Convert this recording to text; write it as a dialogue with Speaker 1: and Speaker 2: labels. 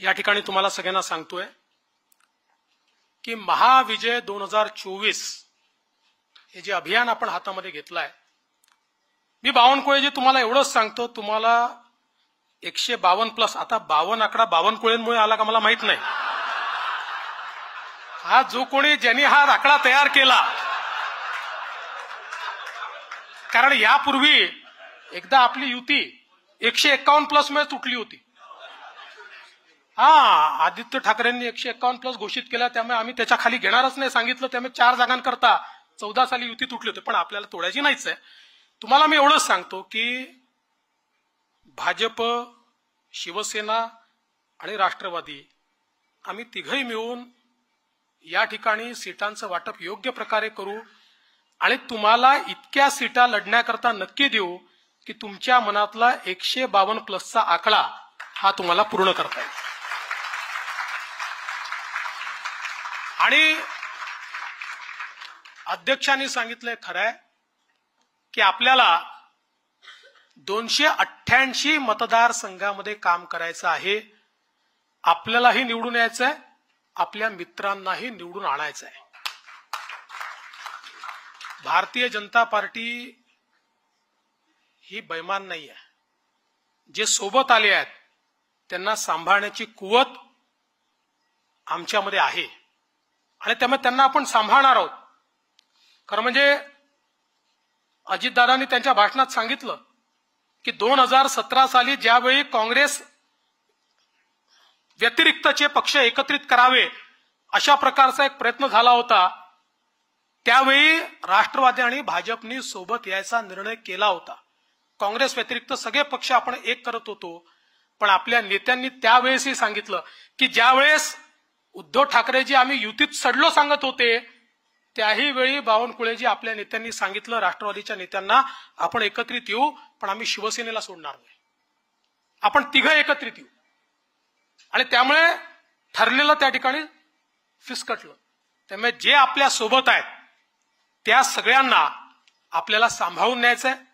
Speaker 1: या ठिकाणी तुम्हाला सगळ्यांना सांगतोय की महाविजय दोन हजार चोवीस हे जे अभियान आपण हातामध्ये घेतलं आहे मी बावनकुळेजी तुम्हाला एवढंच सांगतो तुम्हाला एकशे बावन्न प्लस आता बावन्न आकडा बावनकुळेंमुळे आला का मला माहीत नाही. हा जो कोणी ज्यांनी हा आकडा तयार केला कारण यापूर्वी एकदा आपली युती एकशे एक्कावन्न प्लसमध्ये तुटली होती. हा आदित्य ठाकरेंनी एकशे एक्कावन्न प्लस घोषित केला त्यामुळे आम्ही त्याच्याखाली घेणारच नाही. सांगितलं त्यामुळे चार जागांकरता चौदा साली युती तुटली होती पण आपल्याला तोडायची नाहीच आहे. तुम्हाला मी एवढंच सांगतो की भाजप शिवसेना आणि राष्ट्रवादी आम्ही तिघही मिळून या ठिकाणी सीटांचं वाटप योग्य प्रकारे करू आणि तुम्हाला इतक्या सीटा लढण्याकरता नक्की देऊ की तुमच्या मनातला एकशे बावन्न प्लसचा आकडा हा तुम्हाला पूर्ण करता येईल. आणि अध्यक्षांनी सांगितलंय खरंय की आपल्याला दोनशे अठ्ठ्याऐंशी मतदारसंघामध्ये काम करायचं आहे. आपल्यालाही निवडून यायचं आहे आपल्या मित्रांनाही निवडून आणायचं आहे भारतीय जनता पार्टी ही बैमान नाही आहे जे सोबत आले आहेत त्यांना सांभाळण्याची कुवत आमच्यामध्ये आहे. आणि त्यामुळे त्यांना आपण सांभाळणार आहोत. खरं म्हणजे अजितदादांनी त्यांच्या भाषणात सांगितलं की दोन हजार सतरा साली ज्यावेळी काँग्रेस व्यतिरिक्तचे पक्ष एकत्रित करावे अशा प्रकारचा एक प्रयत्न झाला होता त्यावेळी राष्ट्रवादी आणि भाजपनी सोबत यायचा निर्णय केला होता. काँग्रेस व्यतिरिक्त सगळे पक्ष आपण एक करत होतो पण आपल्या नेत्यांनी त्यावेळेसही सांगितलं की ज्यावेळेस उद्धव ठाकरेजी आम्ही युतीत सडलो सांगत होते. त्याही वेळी बावनकुळेजी आपल्या नेत्यांनी सांगितलं राष्ट्रवादीच्या नेत्यांना आपण एकत्रित येऊ पण आम्ही शिवसेनेला सोडणार नाही. आपण तिघं एकत्रित येऊ. आणि त्यामुळे ठरलेलं त्या ठिकाणी फिसकटलं. त्यामुळे जे आपल्यासोबत आहेत त्या सगळ्यांना आपल्याला सांभाळून न्यायचं आहे